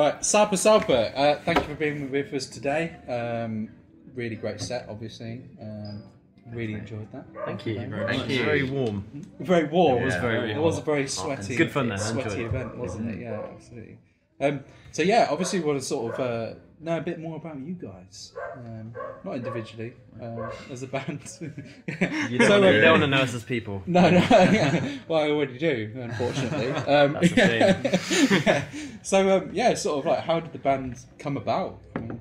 All right, Sarpa Salpa, uh, thank you for being with us today. Um, really great set, obviously. Um, really enjoyed that. Thank you. very Thank much. you. Very warm. Very warm. It was very It warm. was a very sweaty. Good fun, though. I Sweaty enjoyed it. event, wasn't it? Yeah, absolutely. Um, so yeah, obviously, we want to sort of uh, know a bit more about you guys, um, not individually, uh, as a band. You don't, So, wanna, um, you don't want to know us as people. No, no, yeah. well, I already do, unfortunately. Um, That's a shame. yeah. So, um, yeah, sort of like, how did the band come about? I mean,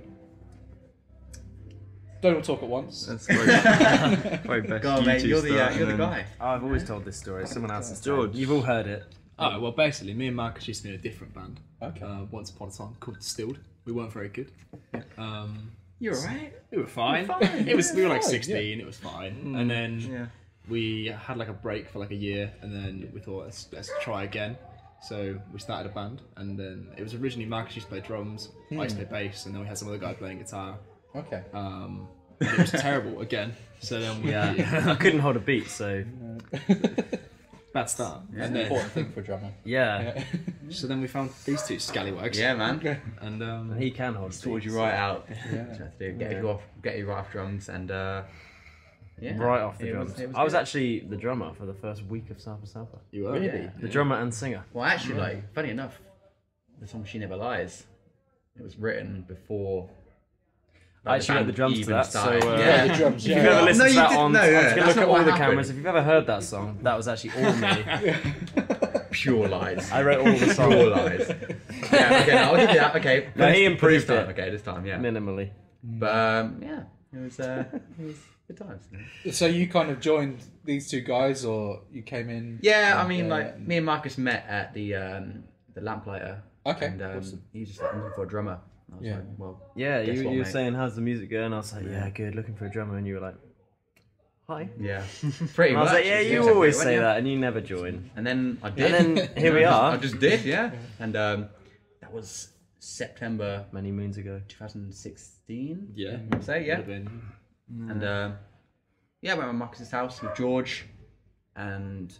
don't all talk at once. That's very, very best Go on, mate. You're the uh, you're the guy. I've always told this story. Someone else has George. You've all heard it. Oh well, basically, me and Marcus used to be in a different band. Okay. Uh, once upon a time, called Distilled. We weren't very good. Um, You're right. we were fine. fine, It was we were like fine, 16. It was fine. And then Yeah. we had like a break for like a year, and then we thought let's, let's try again. So we started a band, and then it was originally Marcus used to play drums, I used to play bass, and then we had some other guy playing guitar. Okay. Um, it was terrible again. So then we Yeah. I couldn't hold a beat, so bad start. That's And an important thing for a drummer. yeah. so then we found these two scallywags. Yeah, man. Okay. And um, He can hold a Sorted you right out. Yeah. That's I have to do. Get you off, get you right off drums, and uh, yeah, Right off the It drums. it was I was good. actually the drummer for the first week of Sarpa Salpa. you were Really? The drummer and singer. Well, actually, like, funny enough, the song "She Never Lies" it was written before. I actually got the drums to even that, so, uh, Yeah, the drums. If Yeah. you've ever listened No, to you that didn't- on, no, I'm yeah, just gonna that's look at all what the happened. cameras. If you've ever heard that song, that was actually all me. pure lies. I wrote all the songs pure lies. yeah, okay, no, I'll give you that. Okay, No, he for this improved time, it. Okay, this time, yeah. minimally. But um, yeah, it was uh, it was good times. So you kind of joined these two guys, or you came in? Yeah, I mean, uh, like me and Marcus met at the um, the Lamplighter. Okay, And um, awesome. he was just like looking for a drummer. I was Yeah. like, well, Yeah, Guess you, what, you were mate? saying, how's the music going? I was like, yeah, good, looking for a drummer. And you were like, hi. yeah, pretty And I was much. like, yeah, you exactly always say that, and you never join. And then I did. And then here we are. I just did, yeah. And um, that was September Many moons ago. 2016. Yeah. I'd say, yeah. And um, yeah, I went to Marcus's house with George, and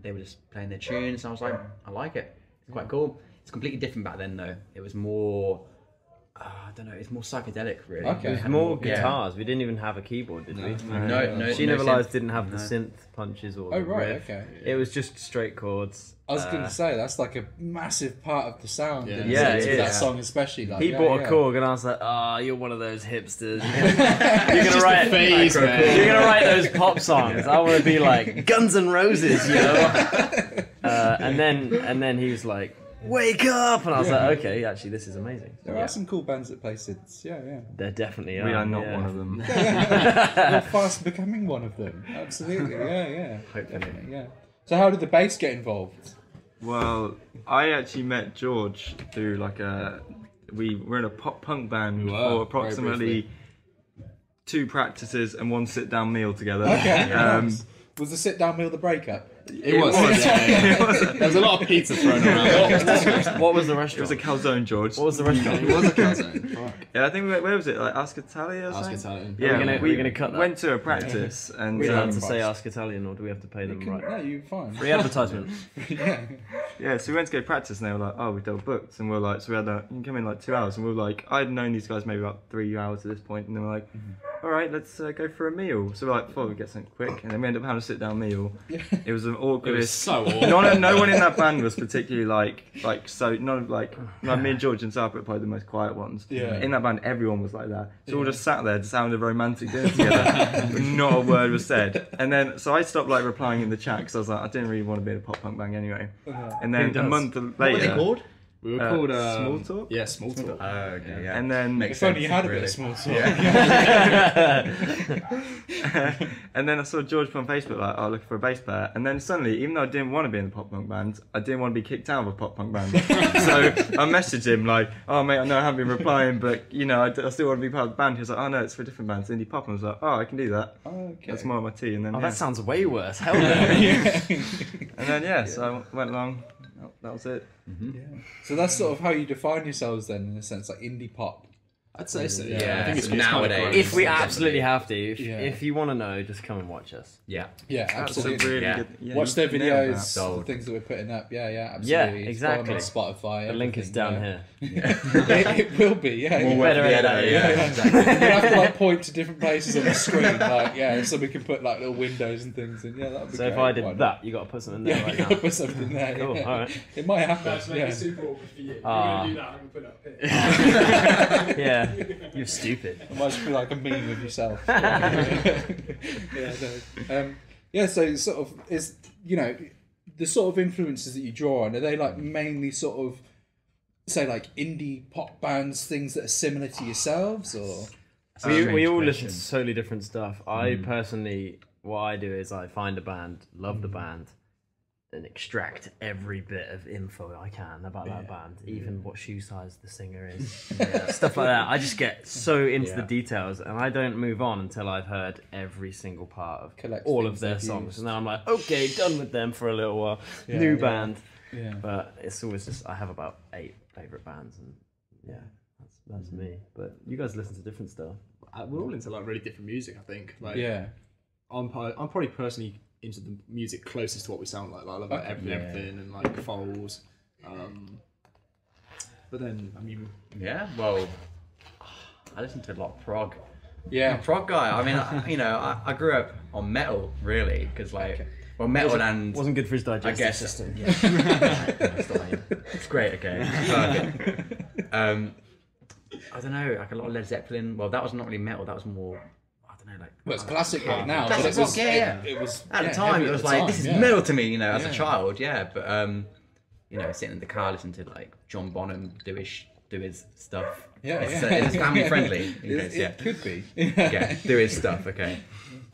they were just playing their tunes. And I was like, I like it. It's quite cool. It's completely different back then, though. It was more, uh, I don't know, it's more psychedelic, really. Okay. It It was had more yeah. guitars. We didn't even have a keyboard, did we? No, no. She no Never synth. Lies didn't have the synth punches or Oh the right, riff. okay. It was just straight chords. I was Uh, going to say that's like a massive part of the sound. Yeah. in Yeah, sense it of that is. song, especially. Like, He yeah, bought a yeah. Korg, and I was like, "Ah, you're one of those hipsters. You're It's gonna just write, phase, man. you're gonna write those pop songs. I want to be like Guns N' Roses, you know." Uh, and then, and then he was like, "Wake up!" And I was like, "Okay, actually, this is amazing." There are some cool bands that play synths. Yeah, yeah. There definitely are. We are not yeah. one of them. You're fast becoming one of them. Absolutely. Yeah, yeah. Hopefully. Definitely, yeah. So how did the bass get involved? Well, I actually met George through like a we were in a pop punk band We were, for very approximately two practices and one sit down meal together. Okay. Um, nice. Was the sit down meal the breakup? It, was. yeah, yeah. There was a lot of pizza thrown around. What was the it was restaurant? a calzone, George. what was the restaurant? it was a calzone. Fuck. Yeah, I think we, where was it? Like Ask Italia or Ask? Italian. Yeah, Are we gonna- we are gonna cut that? Went to a practice and We we don't um, allowed to say Ask Italian, or do we have to pay them Can- right? No, you're fine. Free advertisement. yeah. yeah, so we went to go practice and they were like, oh, we double booked, and we are like, so we had a, you can come in like two hours, and we were like, I'd known these guys maybe about three hours at this point, and they were like, all right, let's uh, go for a meal. So we're like, before we get something quick, and then we end up having a sit down meal. It was an It awkward. was so awful. no, no one in that band was particularly like, like so. None of like, like me and George and Sarah were probably the most quiet ones. Yeah. In that band, everyone was like that. So we all just sat there, just having a romantic dinner together. not a word was said. And then, so I stopped like replying in the chat because I was like, I didn't really want to be in a pop punk band anyway. And then a month later, What were they called? We were Uh, called um, Small Talk? Yeah, small talk. Oh, okay, yeah. and then Makes If only you sense, had a bit of small talk. and then I saw George put on Facebook like, "Oh, looking for a bass player." And then suddenly, even though I didn't want to be in the pop punk band, I didn't want to be kicked out of a pop punk band. so I messaged him like, "Oh mate, I know I haven't been replying, but you know, I, d- I still want to be part of the band." He was like, "Oh no, it's for a different band, it's indie pop." And I was like, "Oh, I can do that. Okay. That's more my tea." And then Oh, yeah. that sounds way worse. Hell no. and then yeah, so I went along. That- That was it. Mm-hmm. Yeah. So that's sort of how you define yourselves then, in a sense, like indie pop. I'd say so. Yeah, Yeah, I think it's so it's kinda nowadays- If we absolutely have to, if, Yeah. if you want to know, just come and watch us. Yeah. Yeah, That's a absolutely. really Yeah. good. Yeah, Watch their you nailed videos, the things that we're putting up. Yeah, yeah, absolutely. Yeah, Follow exactly. On Spotify. The link is everything, down yeah. here. it, it will be. Yeah. More yeah. work Better for the edit, Yeah, yeah. yeah, exactly. you have to like point to different places on the screen, like yeah, so we can put like little windows and things, and yeah, that'd be So great. if I did Why not? that, you got to put something there yeah, right you now. gotta put something there. Cool, yeah. alright. It might happen. That's make yeah. it super awkward for you. If Ah. You're gonna do that. I'm gonna put it up here. yeah, you're stupid. It might just be like a meme of yourself. yeah, no. um, yeah. So sort of is you know the sort of influences that you draw on are they like mainly sort of say like indie pop bands, things that are similar to yourselves, or We, we all listen to totally different stuff. I personally, what I do is I find a band, love the band, and extract every bit of info I can about that band, even what shoe size the singer is, stuff like that. I just get so into the details, and I don't move on until I've heard every single part of Collect all of their songs, used. and then I'm like, okay, done with them for a little while. Yeah, New yeah. band, yeah. but it's always just I have about eight favorite bands, and yeah, that's that's me. But you guys listen to different stuff. Uh, We're all into like really different music. I think. Like, Yeah. I'm I'm probably personally into the music closest to what we sound like. like I love like, Okay. every, Yeah. everything and like Foals. Um, but then I mean, Yeah. Well, I listen to a lot of prog. I'm Yeah. a prog guy. I mean, I, you know, I, I grew up on metal really because like, well, metal and Wasn't good for his I digestive guess system. Yeah. It's. It's great. Okay. Um, I don't know, like a lot of Led Zeppelin. Well, that was not really metal. That was more. I don't know, like. Well, it's classic rock now, Classic but it was yeah, yeah. It, it was At yeah, the time, it was like time, this is yeah. metal to me, you know, as Yeah. a child. Yeah, but um, you know, sitting in the car listening to like John Bonham do his do his stuff. Yeah, it's, yeah. uh, it's family friendly. in It, case, it yeah. could be. yeah, do his stuff, okay.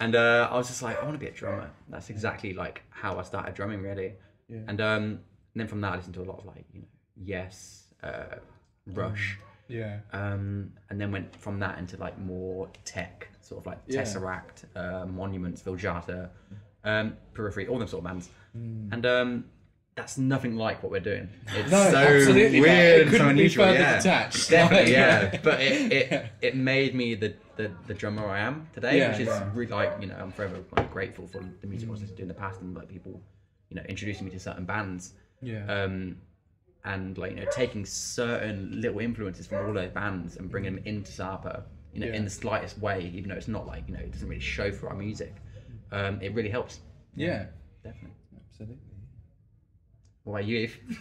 And uh, I was just like, I want to be a drummer. That's exactly like how I started drumming, really. Yeah. And um, and then from that, I listened to a lot of like, you know, Yes, uh, Rush, Yeah. um, and then went from that into like more tech, sort of like Yeah. Tesseract, uh, Monuments, Vildhjarta, um, Periphery, all them sort of bands. Mm. And um, that's nothing like what we're doing. It's No, so absolutely weird It and couldn't so be unusual. further yeah. detached. Definitely, yeah. But it, it it made me the, the, the drummer I am today, Yeah, which is yeah. really like you know I'm forever like, grateful for the music I was to in the past and like people you know introducing me to certain bands. Yeah. Um, and like you know taking certain little influences from all those bands and bringing them into Sarpa, you know, Yeah. in the slightest way, even though it's not like you know it doesn't really show for our music. Um, it really helps. yeah. Definitely. Absolutely. Why about you?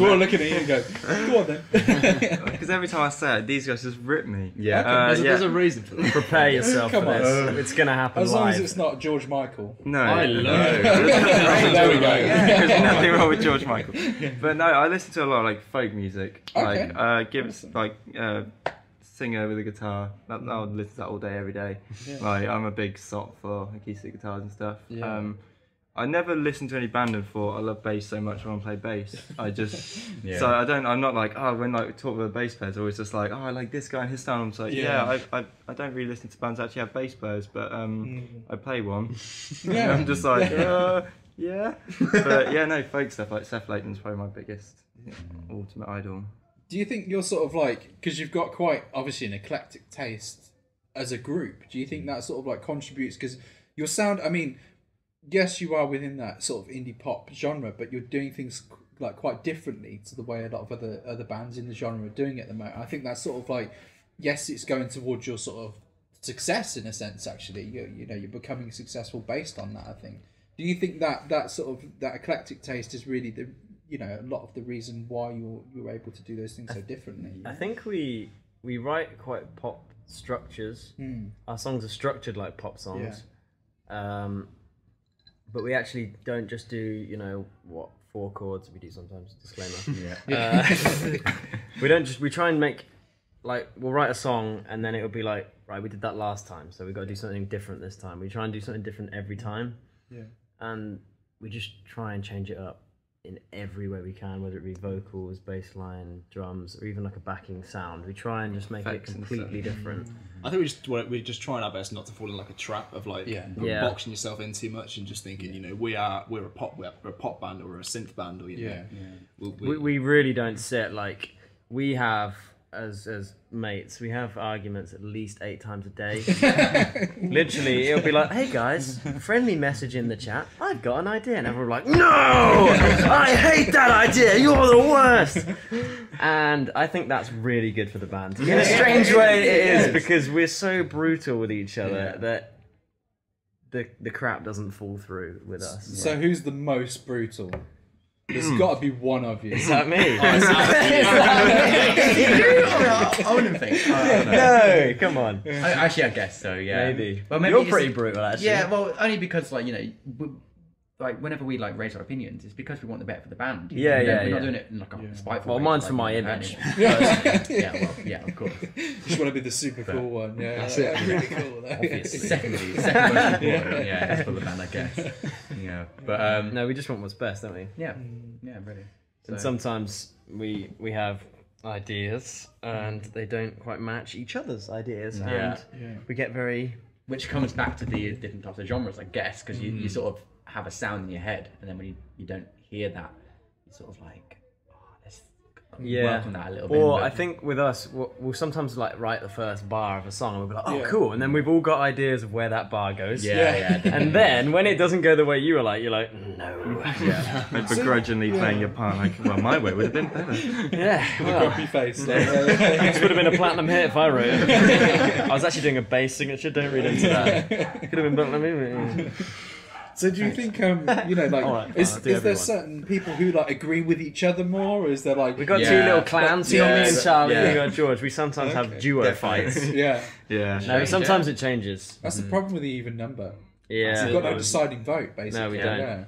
We're all looking at you and go, go on then. Because every time I say it, these guys just rip me. Yeah. Uh, there's, a, yeah. there's a reason for that. Prepare yourself Come for on. this. it's gonna happen As long live. as it's not George Michael. No. I love it. there we go. There's nothing wrong with George Michael. But no, I listen to a lot of like folk music. Okay. Like uh Gibbs like uh singer with a guitar. That, I'll listen to that all day, every day. Yeah. Like I'm a big sot for acoustic guitars and stuff. Yeah. Um I never listened to any band and thought I love bass so much when I want to play bass. I just Yeah. so I don't I'm not like oh when like we talk with bass players always just like oh I like this guy and his style. I'm just like Yeah. yeah, I, I I don't really listen to bands that actually have bass players but um I play one. Mm. Yeah. I'm just like, Yeah. uh, yeah. But yeah, no, folk stuff like Seth Lakeman's probably my biggest ultimate idol. Do you think you're sort of like because you've got quite obviously an eclectic taste as a group? Do you think mm. that sort of like contributes because your sound? I mean, yes, you are within that sort of indie pop genre, but you're doing things like quite differently to the way a lot of other other bands in the genre are doing it at the moment. I think that's sort of like yes, it's going towards your sort of success in a sense. Actually, you you know you're becoming successful based on that. I think. Do you think that that sort of that eclectic taste is really the you know a lot of the reason why you're you're able to do those things so differently? I think we we write quite pop structures. Hmm. Our songs are structured like pop songs. Um, but we actually don't just do you know what four chords we do sometimes. Disclaimer. yeah. Uh, we don't just we try and make like we'll write a song and then it'll be like right we did that last time so we got to do something different this time. We try and do something different every time. Yeah. And we just try and change it up in every way we can, whether it be vocals, bass line, drums, or even like a backing sound. We try and just make Effects it completely different. I think we just we're we're just trying our best not to fall in like a trap of like Yeah. Yeah. boxing yourself in too much and just thinking you know we are we're a pop we're, we're a pop band or a synth band or you know Yeah. we'll, We, we really don't sit like we have as as mates, we have arguments at least eight times a day. Literally, it'll be like, "Hey guys, friendly message in the chat. I've got an idea," and everyone will be like, "No, I hate that idea. You're the worst." And I think that's really good for the band. In a strange way, it is because we're so brutal with each other Yeah. that the the crap doesn't fall through with us. So who's the most brutal? There's hmm. got to be one of you. Is that me? I wouldn't think. I don't know. no, come on. I, actually, I guess so. Yeah. Maybe. Well, maybe You're it's- pretty brutal, actually. Yeah. Well, only because like you know, we, like whenever we like raise our opinions, it's because we want the better for the band. Yeah, You yeah, We're yeah. not doing it in like a spiteful. Well, way, mine's like, for my you know, image. hurting. Yeah. yeah. Well, yeah, of course. Just want to be the super cool one. Yeah, That's that's it. Really cool. though. Secondly, second most important. Yeah, it's for the band, I guess. Yeah. But um. No, we just want what's best, don't we? Yeah. Yeah. Really. And sometimes we we have ideas and they don't quite match each other's ideas, Yeah. and Yeah. we get very which comes back to the different types of genres, I guess, because you, Mm. you sort of have a sound in your head, and then when you, you don't hear that, you sort of like, oh, let's yeah. work on that a little bit. Or I think with us, we'll, we'll sometimes like write the first bar of a song, and we'll be like, "Oh, Yeah. cool," and then we've all got ideas of where that bar goes. yeah, yeah, And then when it doesn't go the way you were like, you're like, no. yeah. Like begrudgingly playing your part. Like, well, my way would have been better. Yeah. Well, Grumpy face. this would have been a platinum hit if I wrote it. I was actually doing a bass signature. Don't read into that. Could have been platinum. So do you think, um, you know, like, All right, is, is there certain people who like agree with each other more, or is there like We got two little clans. You got me and Charlie. Yeah. You got George. We sometimes have Okay. duo Definitely. fights. yeah? Yeah. No, sometimes it changes. That's the problem with the even number. Yeah. You've got no deciding vote, basically. No, we Yeah. don't.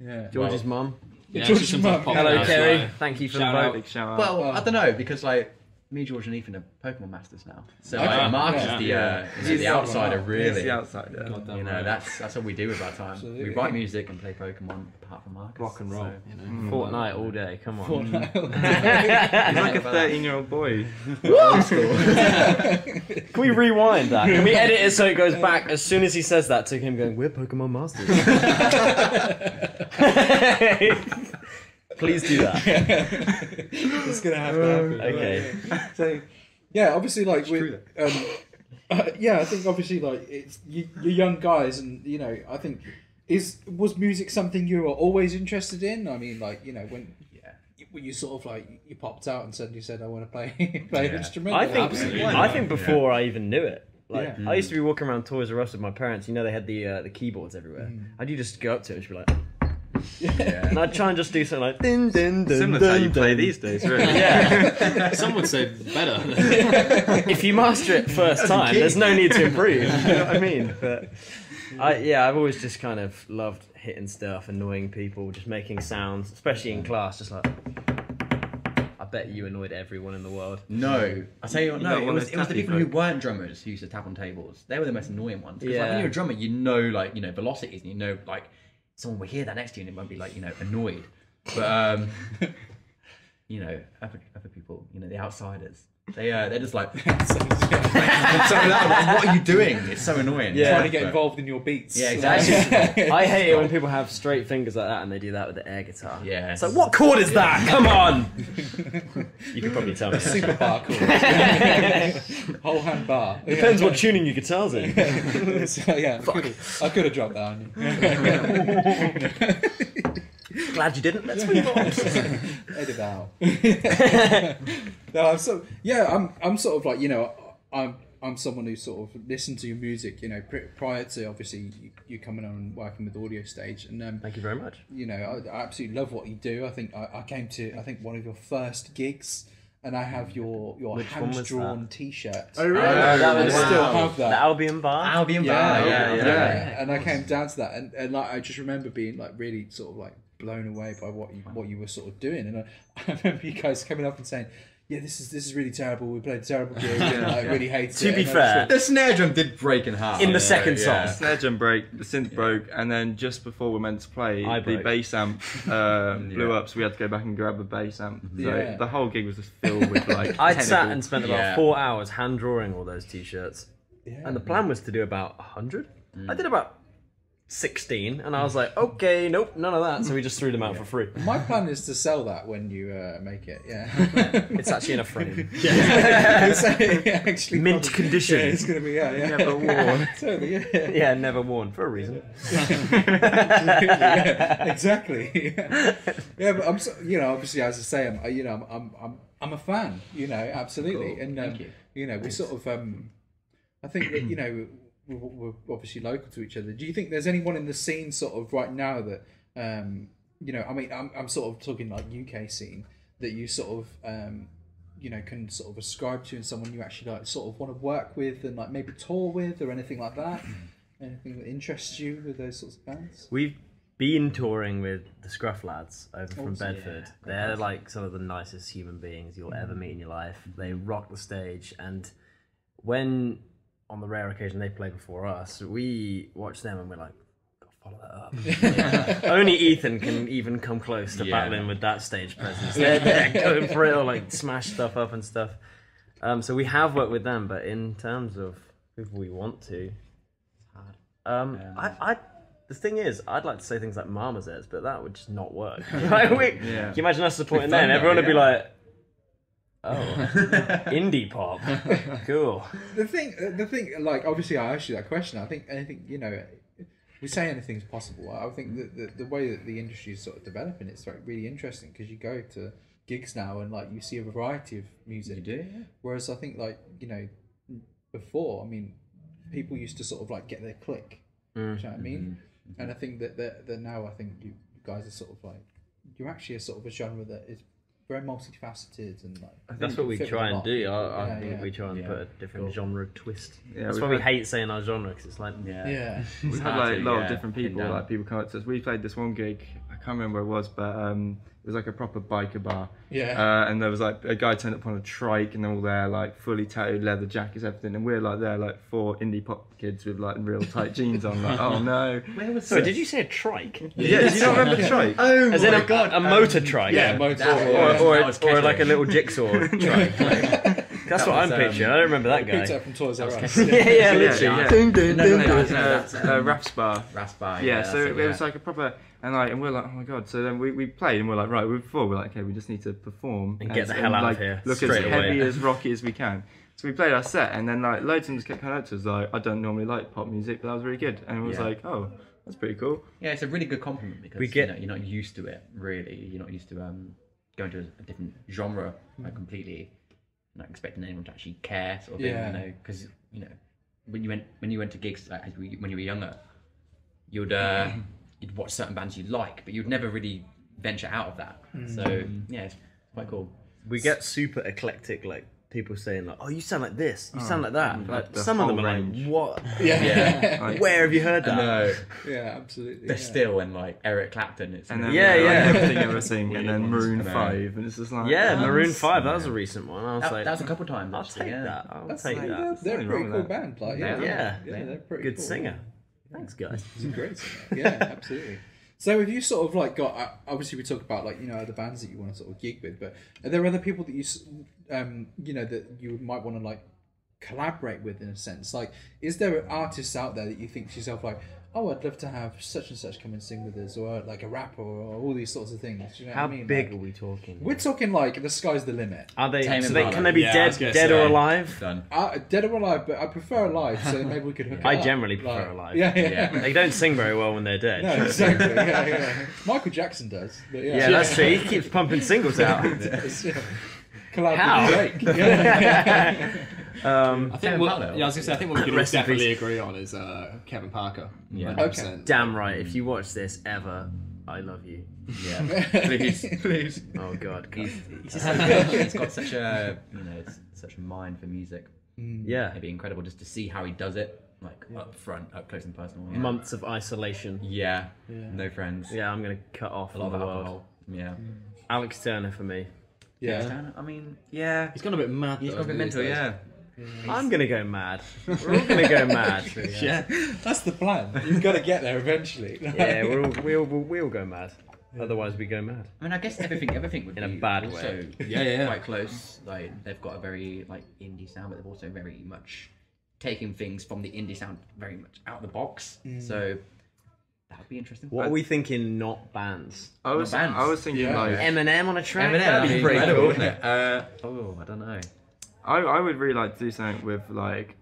Yeah. George's mum. Yeah, George she's some Mum. Hello, now, Kerry. Thank you for Shout the out. vote. Big shout out. Well. I don't know because like me, George, and Ethan are Pokemon masters now. So Okay. like, Mark Yeah. is the uh, you know, He's the the outsider, one. really. It's the outsider. Goddamn You know, right. that's that's what we do with our time. Absolutely. We write music and play Pokemon apart from Mark, rock and roll. so- You know. Fortnite all day. Come on. He's like a 13 year old boy. Can we rewind that? Can we edit it so it goes back as soon as he says that to him going, "We're Pokemon Masters." Please do that. it's gonna have to happen. Okay. So, yeah, obviously, like with, um, uh, yeah, I think obviously, like it's you, you're young guys, and you know, I think is was music something you were always interested in? I mean, like you know, when Yeah. when you sort of like you popped out and suddenly said, "I want to play play an instrument." I think Absolutely. I think before I even knew it. Like Yeah. I used to be walking around Toys R Us with my parents. You know they had the uh, the keyboards everywhere. I'd you just go up to it and just be like, Yeah. and I'd try and just do something like din din din Similar to how din, you play din. these days, really. Yeah. Some would say better. if you master it first time, there's no need to improve. You know what I mean? But I, yeah, I've always just kind of loved hitting stuff, annoying people, just making sounds, especially in class. Just like, I bet you annoyed everyone in the world. No, I tell you what, no, not it was, it was the tappy people who weren't drummers who used to tap on tables. They were the most annoying ones. Because like, when you're a drummer, you know, like, you know, velocities and you know, like, someone will hear that next to you and it won't be, like, you know, annoyed. But, um, you know, other, other people, you know, the outsiders, they, uh, they're just like, so loud, like, what are you doing? It's so annoying. Yeah. trying to get But- involved in your beats. Yeah, exactly. I hate it when people have straight fingers like that and they do that with the air guitar. Yeah. It's like, what chord is that? Come on! you could probably tell me. Super bar chord. Whole hand bar. Depends what tuning your guitar's in. so, yeah, I could I could have dropped that on you. Glad you didn't. Let's move on. Edit out. no, I'm so yeah. I'm I'm sort of like you know I'm I'm someone who sort of listened to your music. You know, pri prior to obviously you, you coming on and working with AudioStage, and um, Thank you very much. you know I, I absolutely love what you do. I think I, I came to I think one of your first gigs. And I have your your Which one hand drawn T-shirt. Oh, that I was still wow. have that. The Albion bar. Albion Yeah, Bar, yeah, yeah, yeah, And I came down to that, and, and like I just remember being like really sort of like blown away by what you what you were sort of doing, and I, I remember you guys coming up and saying, "Yeah, this is this is really terrible. We played a terrible gig. and I really hate it." To be And I just fair, The snare drum did break in half. in the second yeah. song. The snare drum broke, the synth broke, and then just before we were meant to play, I the broke. bass amp uh, blew Yeah. up, so we had to go back and grab a bass amp. So Yeah. the whole gig was just filled with like. I'd sat and spent about four hours hand drawing all those t-shirts, yeah. and the plan was to do about hundred. I did about 16, and I was like, okay, nope, none of that. So we just threw them out for free. My plan is to sell that when you uh, make it. Yeah. It's actually in a frame. It's actually Mint probably- condition. Yeah, it's gonna be yeah, yeah. Never worn. totally, yeah. yeah, never worn for a reason. yeah, exactly. Yeah. yeah, but I'm, so, you know, obviously, as I say, I'm, you know, I'm, I'm, I'm, I'm a fan. You know, absolutely, Cool. and um, Thank you. you know, we sort of, um, I think that you know, we're, obviously local to each other. Do you think there's anyone in the scene, sort of, right now that, um, you know, I mean, I'm, I'm sort of talking like UK scene that you sort of, um, you know, can sort of ascribe to, and someone you actually like, sort of want to work with, and like maybe tour with, or anything like that. Anything that interests you with those sorts of bands? We've been touring with the Scruff Lads over from Awesome. Bedford. They're like some of the nicest human beings you'll ever meet in your life. They rock the stage, and when on the rare occasion they play before us, we watch them and we're like, "Gotta follow that up. Only Ethan can even come close to Yeah. battling with that stage presence. They're, they're going for it, or like smash stuff up and stuff. Um, so we have worked with them, but in terms of people we want to, it's hard. um, Um, I, I, the thing is, I'd like to say things like Marmozets, but that would just not work. like, we, Yeah. Can you imagine us supporting them? Everyone would be like, "Oh, indie pop, cool." the thing, the thing, like obviously, I asked you that question. I think anything, you know, we say anything's possible. I think that the, the way that the industry is sort of developing, it's like really interesting because you go to gigs now and like you see a variety of music. You do, yeah. Whereas I think like you know, before, I mean, people used to sort of like get their click. Mm. Do you know what I Mm-hmm. mean? And I think that that, that now I think you, you guys are sort of like you're actually a sort of a genre that is very multifaceted and like That's what we try and do. I, I Yeah, think yeah. we try and Yeah. put a different Cool. genre twist. Yeah, That's we've why we had- hate saying our genre because it's like, Yeah. Yeah. We've had hard like a to, lot yeah, of different pin people, down. like people come up to us. We played this one gig. I can't remember where it was, but um, it was like a proper biker bar. Yeah. Uh, and there was like a guy turned up on a trike, and they're all there, like fully tattooed, leather jackets, everything. And we're like there, like four indie pop kids with like real tight jeans on. Like, oh no. Where was sorry, did you say a trike? Yeah, do you not remember the trike? Oh As in a, a motor trike? yeah, motor. that- yeah. Or, or, or like a little jigsaw trike. Like, that's That what was, I'm um, picturing. I don't remember that guy. Picked up from Toys R Us. yeah, yeah, Yeah, literally. yeah. No, no, no, no, Uh, that's, uh, um, Raps bar. Yeah, Yeah, so that's it, it, was like a proper and like and we're like oh my god so then we, we played and we're like right We're before we're like okay we just need to perform And get the hell out of here look straight as away. heavy as rocky as we can so we played our set and then like loads of them just kept coming up to us like I don't normally like pop music but that was really good and it was Yeah. like oh that's pretty cool Yeah, it's a really good compliment because We get- you know, you're not used to it. Really, you're not used to um, going to a, a different genre, Mm. like completely, not expecting anyone to actually care, sort of Yeah. thing. You know, because you know, when you went when you went to gigs like, as we- when you were younger, you'd uh, you'd watch certain bands you like, but you'd never really venture out of that. Mm. So yeah, it's quite cool. We get super eclectic, like people saying like, "Oh, you sound like this, you sound oh, like that." like Like the some of them are range. like, "What? Yeah. Yeah. Like, Where have you heard that?" No, Yeah, absolutely. they're yeah. still and like Eric Clapton. It's and then Yeah, like, yeah. everything everything and then Maroon Five and it's just like Yeah, oh, Maroon Five. That was a recent one. I was that, like, that was a couple times. "I'll actually, take yeah. that. I'll That's take like, that." They're, they're a Nothing pretty cool band. Like, Yeah. yeah, Yeah. yeah, they're pretty Good singer. Thanks, guys. He's a great singer. Yeah, absolutely. So have you sort of like got? uh, Obviously, we talk about like you know other bands that you want to sort of gig with, but are there other people that you, um, you know, that you might want to like collaborate with in a sense? Like, is there artists out there that you think to yourself like, oh, I'd love to have such and such come and sing with us, or like a rapper, or all these sorts of things. Do you know How what I mean? big Like, are we talking? we're talking like the sky's the limit. Are they? Tame So they, Impala. can they be Yeah, I dead, was gonna dead say. or alive? Done. Uh, dead or alive, but I prefer alive, so maybe we could hook it I up. generally prefer Like- alive. Yeah, yeah. Yeah. They don't sing very well when they're dead. No, exactly. Yeah, yeah. Michael Jackson does. But yeah, Yeah, that's true. He keeps pumping singles out. yeah. Collab How? with Drake. Yeah. Um, I think Kevin what, Parker. yeah, I was gonna say I think what we can all Rest in definitely peace. agree on is uh, Kevin Parker. Yeah. 100%. damn right. If you watch this ever, I love you. Yeah. please, please. Oh God. He's, he's, just so good. he's got such a you know it's such a mind for music. Yeah. It'd be incredible just to see how he does it, like up front, up close and personal. Yeah. Months of isolation. Yeah. No friends. Yeah, I'm gonna cut off A from lot the of world. alcohol. Yeah. Alex Turner for me. yeah. I mean, yeah. He's gone a bit mad. He's though, got a bit these mental. days. Yeah. I'm gonna go mad. We're all gonna go mad. Yeah. That's the plan. You've got to get there eventually. Yeah, we're all, we'll, we'll, we'll go mad. Otherwise, we go mad. I mean, I guess everything, everything would be In a bad also way. Yeah, yeah. quite close. Like they've got a very like indie sound, but they've also very much taking things from the indie sound very much out of the box. So That'd be interesting. What are we thinking? Not bands. I was bands. I was thinking Yeah. like Eminem on a track. Eminem, That'd be pretty incredible, cool. wouldn't it? Uh, oh, I don't know. I, I would really like to do something with like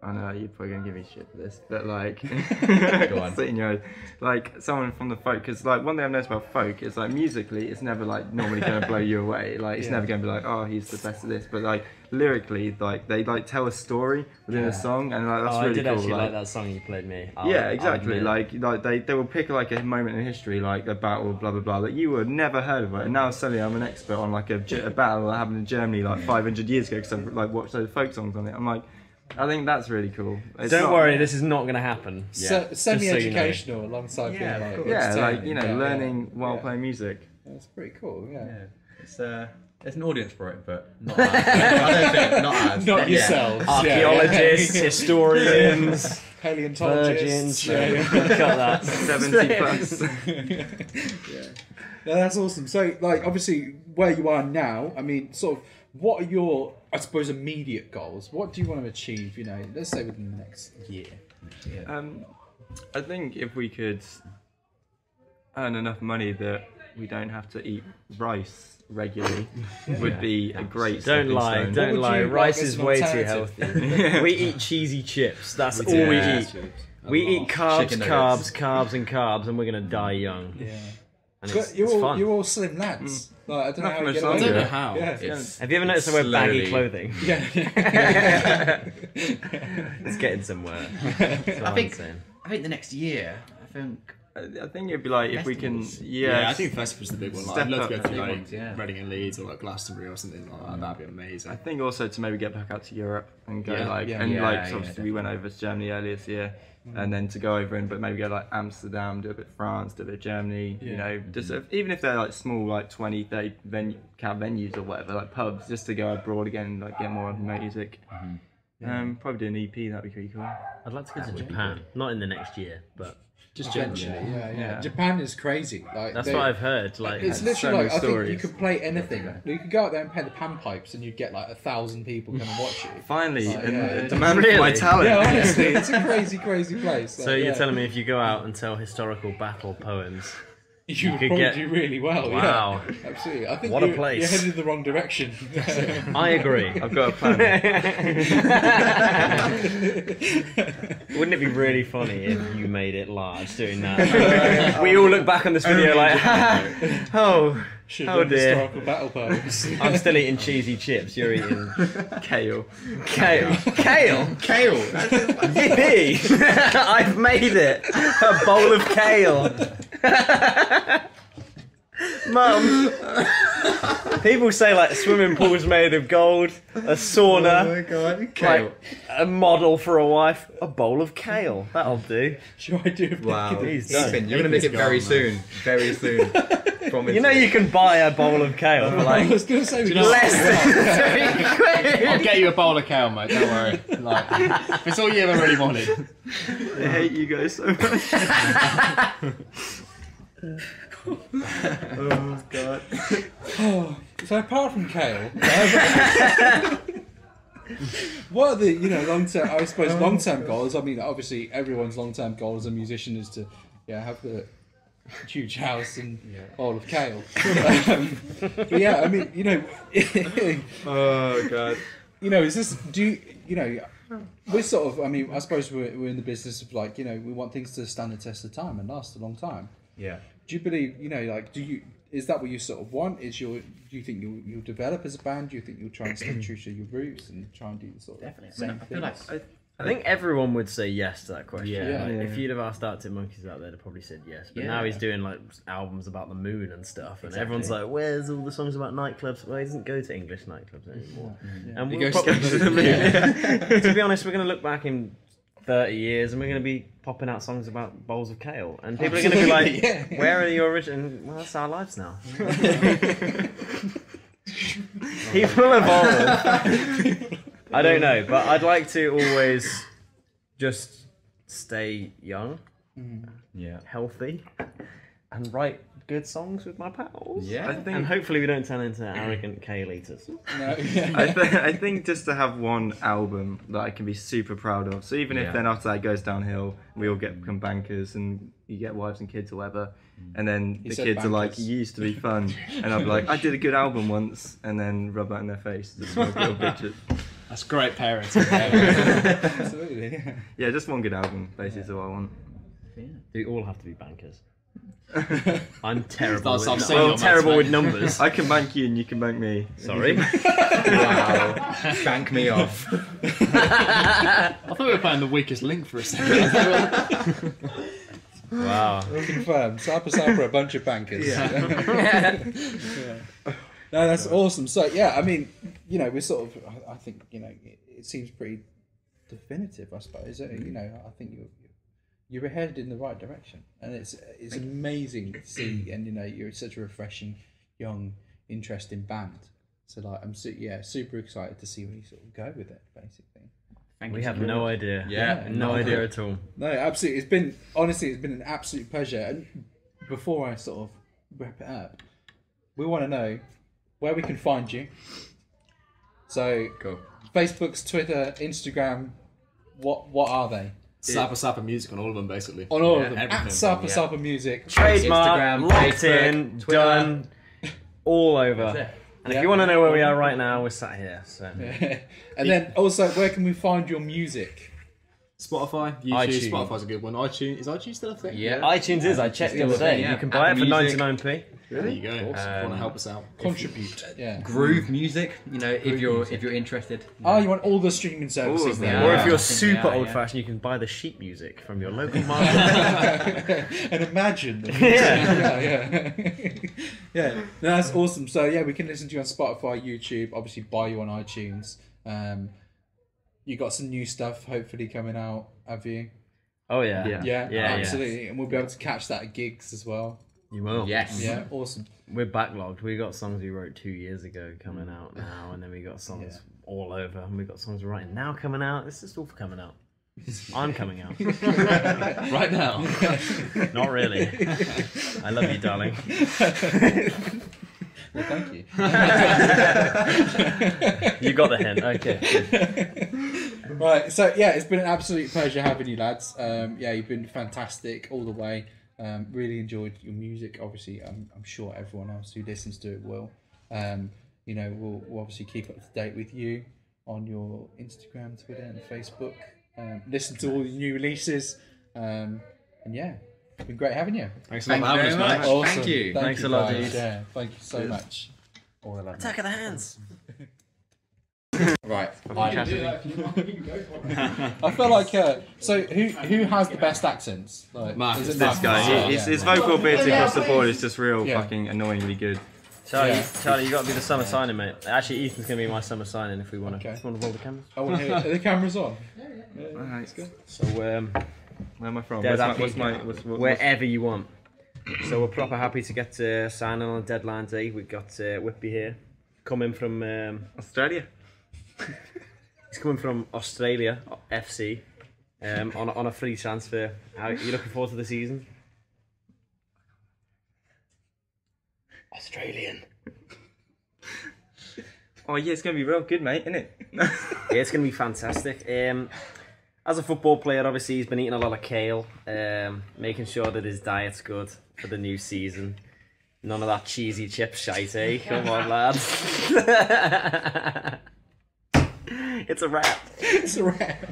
I know you're probably gonna give me shit for this, but like Go on. sit your like someone from the folk because like one thing I've noticed about folk is like musically it's never like normally gonna blow you away. Like it's Yeah. never gonna be like oh he's the best of this, but like lyrically like they like tell a story within Yeah. a song and like that's oh, really I did cool. actually like, like, that song you played me. I'll- yeah, exactly. Like, like they, they will pick like a moment in history, like a battle, blah blah blah, that you would never heard of it, and now suddenly I'm an expert on like a, a battle that happened in Germany like 500 years ago because I've like watched those folk songs on it. I'm like, I think that's really cool. It's don't not- worry, this is not going to happen. Se- Just so you know. semi-educational alongside Yeah, being like Yeah, like you know, learning while Yeah. playing music. That's pretty cool. Yeah. Yeah, it's uh, there's an audience for it, but not as. I don't think not as. Not Yeah. yourselves. yeah. Archaeologists, historians, paleontologists. virgins. Yeah, yeah. Cut that. 70 plus. yeah. No, that's awesome. So, like, obviously, where you are now, I mean, sort of, what are your, I suppose, immediate goals? What do you want to achieve? You know, let's say within the next year. Um, I think if we could earn enough money that we don't have to eat rice regularly, would be a great. Don't stepping lie, stone. don't would lie. you like Rice as is an way too alternative? healthy. we eat cheesy chips. That's all we Yeah. eat. We eat carbs, Chicken carbs, nuggets. carbs, and carbs, and we're gonna die young. Yeah. And it's, But you're it's all, fun. you're all slim lads. Mm. Like, I don't know Not how for you much get I away don't longer. know it. how. Yeah. It's Have you ever noticed I wear baggy slowly- clothing? Yeah. It's getting somewhere. That's what I think- I'm saying. I think the next year, I think. I I think it'd be like if we can, Festivals. yeah, Yeah, I think festivals the big one. Like, I'd love to go to big like ones, yeah. Reading and Leeds or like Glastonbury or something like that. Mm. That'd be amazing. I think also to maybe get back out to Europe and go Yeah. like Yeah. and Yeah, like yeah, obviously we went over to Germany earlier this year, mm. and then to go over and but maybe go like Amsterdam, do a bit of France, do a bit of Germany. You Yeah. know, just if, even if they're like small, like 20, 30 venue, cab venues or whatever, like pubs, just to go abroad again, and, like get more music. Mm-hmm. Um, probably do an EP. That'd be pretty cool. I'd like to go to Japan. Not in the next year, but Just Eventually, generally. yeah, yeah, Yeah. Japan is crazy. Like that's they- what I've heard. Like, It's literally many like I think you stories. could play anything. You could go out there and play the panpipes, and you'd get like a thousand people come and watch you. Finally, Like, and yeah, the yeah. demand for my talent. Yeah, honestly, it's a crazy, crazy place. so Like, you're yeah. telling me if you go out and tell historical battle poems, you would could probably get- do really well. Wow. Yeah, absolutely. I think What a place. You're headed in the wrong direction. I agree. I've got a plan. Wouldn't it be really funny if you made it large doing that? we all look back on this video like, oh, Should Oh, have done dear. historical battle poems. I'm still eating cheesy chips. You're eating Kale. kale. Kale. Kale! Yippee! I've made it. A bowl of kale. Mum. People say like swimming pools made of gold, a sauna, oh god. like a model for a wife, a bowl of kale. That'll do. Your idea of Wow. making it- He's done. Ethan, you're gonna make it very soon. Very soon. Promise. You know you can buy a bowl of kale for I like was going to say we know just- less than three quid. I'll get you a bowl of kale, mate. Don't worry. Like, if it's all you ever really wanted. I hate you guys so much. oh god. So apart from kale, what are the you know long term? I suppose long term goals. I mean, obviously everyone's long term goal as a musician is to yeah have the huge house and all of kale. um, but yeah, I mean you know, Oh god. you know is this do you you know. We're sort of, I mean, I suppose we're, we're in the business of like, you know, we want things to stand the test of time and last a long time. Yeah. Do you believe, you know, like, do you, is that what you sort of want? Is your, do you think you'll, you'll develop as a band? Do you think you'll try and stay true to your roots and try and do the sort of Definitely. I, mean, I feel like things? I think everyone would say yes to that question. Yeah. Like, Yeah. If you'd have asked Arctic Monkeys out there, they'd probably said yes. But now Yeah. he's doing like albums about the moon and stuff, and Exactly. everyone's like, "Where's all the songs about nightclubs?" Well, he doesn't go to English nightclubs anymore. And He we'll goes probably- to the moon. to be honest, we're going to look back in 30 years and we're going to be popping out songs about bowls of kale. And people are going to be like, Absolutely, yeah. where are your original? Well, that's our lives now. people evolve. I don't know, but I'd like to always just stay young, mm. Yeah. healthy, and write good songs with my pals. Yeah. I think And hopefully we don't turn into arrogant K eaters. No, yeah. I, th- I think just to have one album that I can be super proud of. So even Yeah. if then after that it goes downhill, we all get become bankers and you get wives and kids or whatever, mm. and then He the said kids are like, "You used to be fun," and I'm like, "I did a good album once," and then rub that in their face. Just little bitches. That's great parenting. Absolutely. Yeah. Yeah, just one good album, basically, is all I want. Yeah. They all have to be bankers. I'm terrible. Start- with, start nu- saying well, terrible with numbers. I can bank you and you can bank me. Sorry. Wow. Bank me off. I thought we were playing the weakest link for a second. wow. Confirmed. Sarpa Salpa, a bunch of bankers. Yeah. No, that's awesome. So yeah, I mean, you know, we're sort of. I- I think you know, it, it seems pretty definitive. I suppose. You know, I think you're you're headed in the right direction, and it's it's amazing to see. And you know, you're such a refreshing, young, interesting band. So like, I'm su- yeah, super excited to see where you sort of go with it, basically. Thank We you have no much. idea. Yeah, no no idea idea. at all. No, absolutely. It's been honestly, it's been an absolute pleasure. And before I sort of wrap it up, we want to know where we can find you. So, Cool. Facebook's, Twitter, Instagram. What what are they? Sarpa Salpa music on all of them, basically. On all Yeah, of them. everything. At Sarpa Yeah. Salpa Music. Trademark, Instagram, locked Facebook, in, Twitter. done, all over. And Yeah. if you want to know where we are right now, we're sat here. So and then also, where can we find your music? Spotify, YouTube. iTunes. Spotify's a good one. iTunes is iTunes still a thing? Yeah. iTunes is. I checked the other day. Yeah. You can buy it for Apple ninety Music. nine p. There you go. If you want to help us out. Contribute. Yeah. Groove music. You know, if you're if you're interested. Oh, you want all the streaming services All of them. there. Or if you're Yeah. super Yeah, old yeah. fashioned, you can buy the sheet music from your local market. and imagine. them. Yeah. yeah, yeah. yeah. No, that's awesome. So yeah, we can listen to you on Spotify, YouTube. Obviously, buy you on iTunes. Um, you got some new stuff hopefully coming out. Have you? oh yeah. Yeah. Yeah, Yeah, absolutely. And we'll be able to catch that at gigs as well. You will. Yes. Yeah, awesome. We're backlogged. We got songs we wrote two years ago coming out now, and then we got songs Yeah. all over, and we got songs we're writing now coming out. This is all for coming out. I'm coming out. Right now. Not really. I love you, darling. Well, thank you. You got the hint. Okay. Right. So yeah, it's been an absolute pleasure having you, lads. Um, yeah, you've been fantastic all the way. Um, really enjoyed your music. Obviously, I'm, I'm sure everyone else who listens to it will. Um, you know, we'll, we'll obviously keep up to date with you on your Instagram, Twitter, and Facebook. Um, listen to all the new releases. Um, and yeah, it's been great having you. Thanks a lot Thank for you having very us, much. Awesome. Thank you. Thank Thanks you a lot, guys. dude. Yeah, thank you so Cheers. much. All the love. Attack of the hands. Right. I can do that if you want. You can go for it. I feel like uh, so. Who who has the best accents? Like, Marcus. is it This Marcus? Guy, Yeah, his, yeah. his vocal ability across the board is just real Yeah. fucking annoyingly good. Charlie, Yeah. Charlie, you got to be the summer signing, mate. Actually, Ethan's gonna be my summer signing if we want to. Okay. Want to roll the cameras? I want to hear. Are the cameras on? Yeah. yeah. Alright. it's good. So um, Where am I from? Dead Where's my, what's my what's, what, what's, wherever you want. So we're proper happy to get uh, signing on deadline day. We've got uh, Whitby here, coming from. Um, Australia? He's coming from Australia FC, um, on a, on a free transfer. How you looking forward to the season? Australian. Oh yeah, it's gonna be real good, mate, isn't it? Yeah, it's going to be fantastic. Um, as a football player, obviously, he's been eating a lot of kale, um, making sure that his diet's good for the new season. None of that cheesy chip shite, eh? Come on, lads. it's a wrap. It's a wrap.